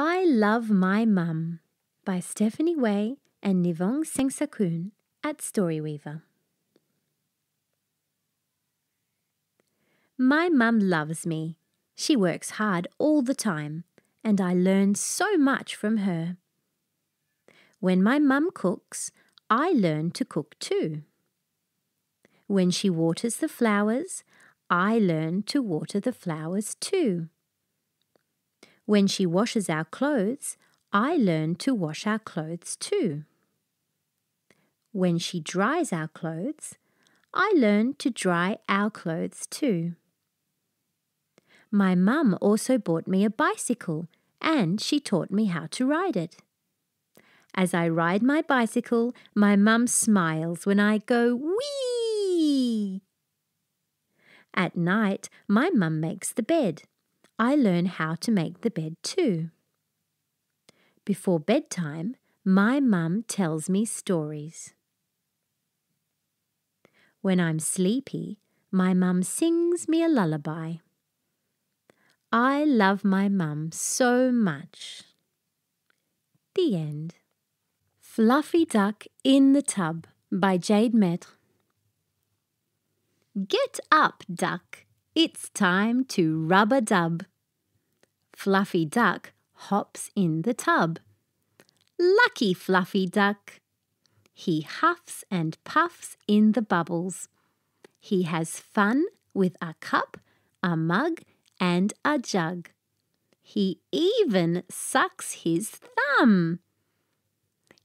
I Love My Mum by Stephanie Way and Nivong Sengsakun at Storyweaver. My mum loves me. She works hard all the time, and I learn so much from her. When my mum cooks, I learn to cook too. When she waters the flowers, I learn to water the flowers too. When she washes our clothes, I learn to wash our clothes too. When she dries our clothes, I learn to dry our clothes too. My mum also bought me a bicycle and she taught me how to ride it. As I ride my bicycle, my mum smiles when I go wee. At night, my mum makes the bed. I learn how to make the bed too. Before bedtime, my mum tells me stories. When I'm sleepy, my mum sings me a lullaby. I love my mum so much. The end. Fluffy Duck in the Tub by Jade Maitre. Get up, duck. It's time to rub a dub. Fluffy Duck hops in the tub. Lucky Fluffy Duck. He huffs and puffs in the bubbles. He has fun with a cup, a mug, and a jug. He even sucks his thumb.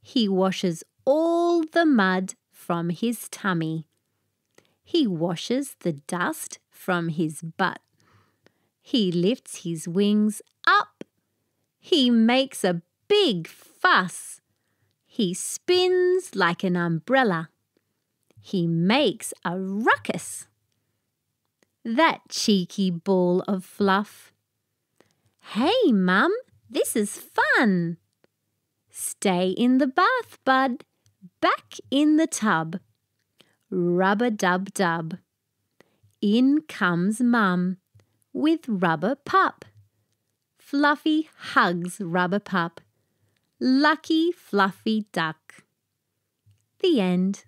He washes all the mud from his tummy. He washes the dust from his butt. He lifts his wings up. He makes a big fuss. He spins like an umbrella. He makes a ruckus. That cheeky ball of fluff. Hey, Mum, this is fun. Stay in the bath, bud. Back in the tub. Rubber dub dub. In comes Mum with Rubber Pup. Fluffy hugs Rubber Pup. Lucky Fluffy Duck. The end.